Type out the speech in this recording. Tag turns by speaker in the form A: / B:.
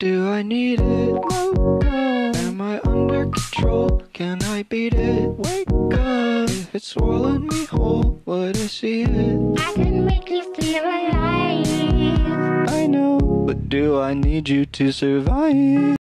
A: Do I need it? Am I under control? Can I beat it? Wake up. If it's swallowed me whole, would I see it?
B: I can make you feel alive.
A: I know, but do I need you to survive?